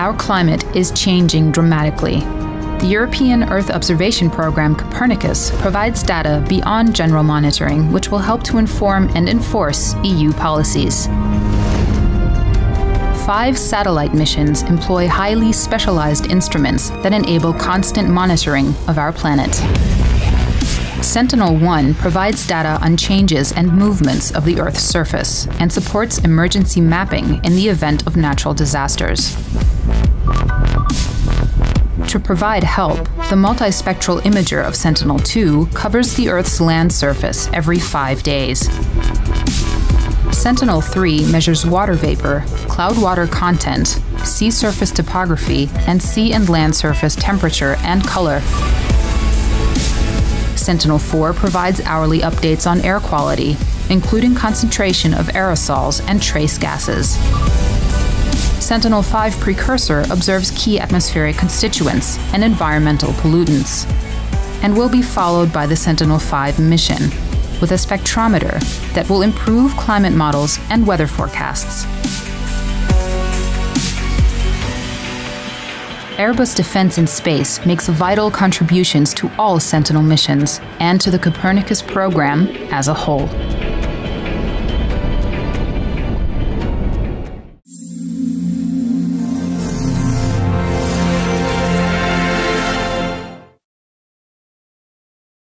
our climate is changing dramatically. The European Earth Observation Program Copernicus provides data beyond general monitoring, which will help to inform and enforce EU policies. Five satellite missions employ highly specialized instruments that enable constant monitoring of our planet. Sentinel 1 provides data on changes and movements of the Earth's surface and supports emergency mapping in the event of natural disasters. To provide help, the multispectral imager of Sentinel 2 covers the Earth's land surface every five days. Sentinel 3 measures water vapor, cloud water content, sea surface topography, and sea and land surface temperature and color. Sentinel 4 provides hourly updates on air quality, including concentration of aerosols and trace gases. Sentinel 5 precursor observes key atmospheric constituents and environmental pollutants, and will be followed by the Sentinel 5 mission, with a spectrometer that will improve climate models and weather forecasts. Airbus Defence and Space makes vital contributions to all Sentinel missions and to the Copernicus program as a whole.